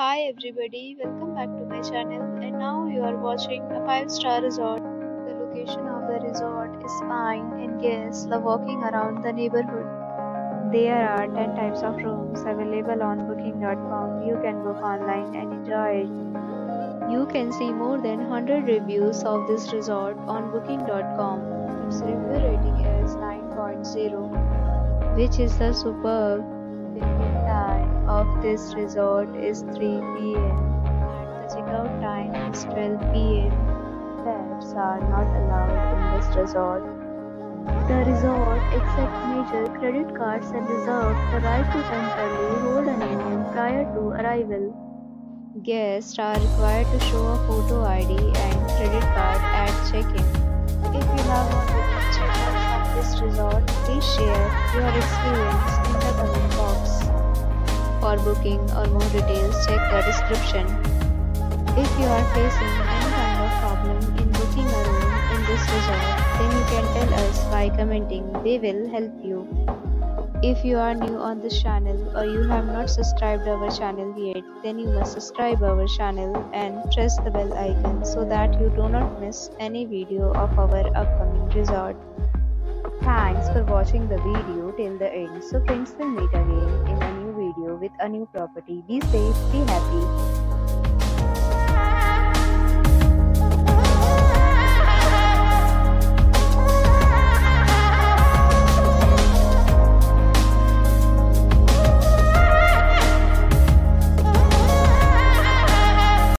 Hi everybody, welcome back to my channel and now you are watching a 5 star resort. The location of the resort is fine and guests love walking around the neighborhood. There are 10 types of rooms available on booking.com. You can book online and enjoy it. You can see more than 100 reviews of this resort on booking.com. Its review rating is 9.0 which is the superb. Of this resort is 3 p.m. and the checkout time is 12 p.m. Pets are not allowed in this resort. The resort accepts major credit cards and reserves the right to temporarily hold an amount prior to arrival. Guests are required to show a photo ID and credit card at check-in. If you have already checked out this resort, please share your experience For booking or more details, check the description. If you are facing any kind of problem in booking a room in this resort, then you can tell us by commenting. We will help you. If you are new on this channel or you have not subscribed our channel yet, then you must subscribe our channel and press the bell icon so that you do not miss any video of our upcoming resort. Thanks for watching the video till the end. So friends will meet again with a new property. Be safe, be happy.